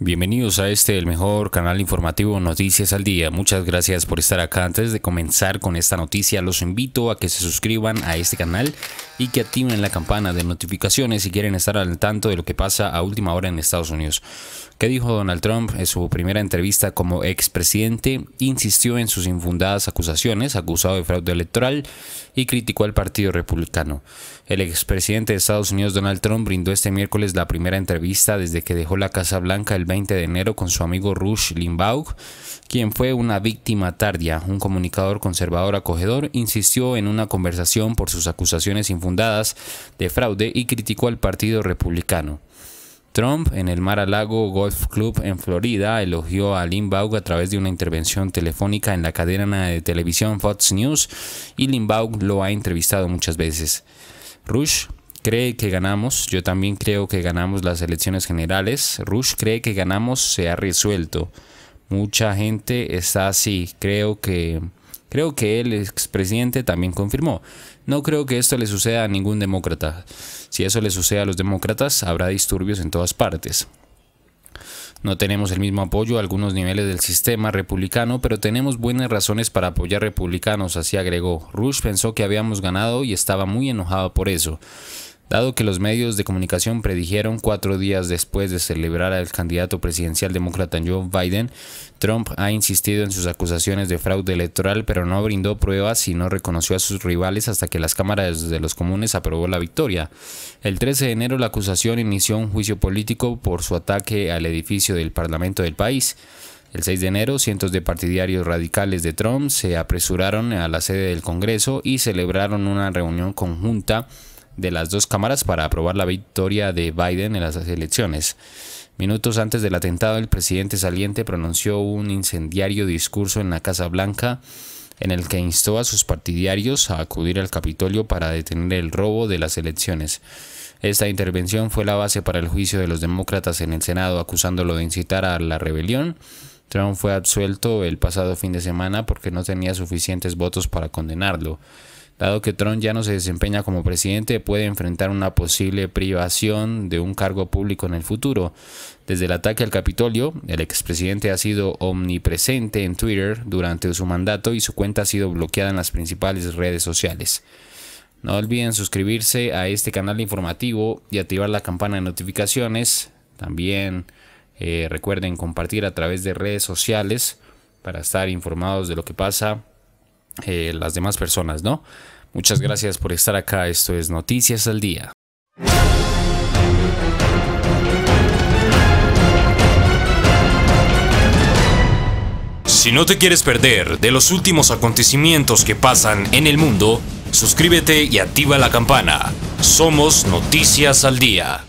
Bienvenidos a este, el mejor canal informativo Noticias al Día. Muchas gracias por estar acá. Antes de comenzar con esta noticia, los invito a que se suscriban a este canal y que activen la campana de notificaciones si quieren estar al tanto de lo que pasa a última hora en Estados Unidos. ¿Qué dijo Donald Trump en su primera entrevista como expresidente? Insistió en sus infundadas acusaciones, acusado de fraude electoral y criticó al Partido Republicano. El expresidente de Estados Unidos Donald Trump brindó este miércoles la primera entrevista desde que dejó la Casa Blanca el 20 de enero con su amigo Rush Limbaugh, quien fue una víctima tardía. Un comunicador conservador acogedor insistió en una conversación por sus acusaciones infundadas de fraude y criticó al Partido Republicano. Trump en el Mar-a-Lago Golf Club en Florida elogió a Limbaugh a través de una intervención telefónica en la cadena de televisión Fox News y Limbaugh lo ha entrevistado muchas veces. Rush cree que ganamos, yo también creo que ganamos las elecciones generales. Rush cree que ganamos, se ha resuelto. Mucha gente está así, creo que creo que el expresidente también confirmó. No creo que esto le suceda a ningún demócrata. Si eso le sucede a los demócratas, habrá disturbios en todas partes. No tenemos el mismo apoyo a algunos niveles del sistema republicano, pero tenemos buenas razones para apoyar republicanos, así agregó. Rush pensó que habíamos ganado y estaba muy enojado por eso. Dado que los medios de comunicación predijeron cuatro días después de celebrar al candidato presidencial demócrata Joe Biden, Trump ha insistido en sus acusaciones de fraude electoral, pero no brindó pruebas y no reconoció a sus rivales hasta que las cámaras de los comunes aprobó la victoria. El 13 de enero la acusación inició un juicio político por su ataque al edificio del Parlamento del país. El 6 de enero, cientos de partidarios radicales de Trump se apresuraron a la sede del Congreso y celebraron una reunión conjunta de las dos cámaras para aprobar la victoria de Biden en las elecciones. Minutos antes del atentado, el presidente saliente pronunció un incendiario discurso en la Casa Blanca en el que instó a sus partidarios a acudir al Capitolio para detener el robo de las elecciones. Esta intervención fue la base para el juicio de los demócratas en el Senado acusándolo de incitar a la rebelión. Trump fue absuelto el pasado fin de semana porque no tenía suficientes votos para condenarlo. Dado que Trump ya no se desempeña como presidente, puede enfrentar una posible privación de un cargo público en el futuro. Desde el ataque al Capitolio, el expresidente ha sido omnipresente en Twitter durante su mandato y su cuenta ha sido bloqueada en las principales redes sociales. No olviden suscribirse a este canal informativo y activar la campana de notificaciones. También eh, recuerden compartir a través de redes sociales para estar informados de lo que pasa eh, las demás personas, ¿no? Muchas gracias por estar acá. Esto es Noticias al Día. Si no te quieres perder de los últimos acontecimientos que pasan en el mundo, suscríbete y activa la campana. Somos Noticias al Día.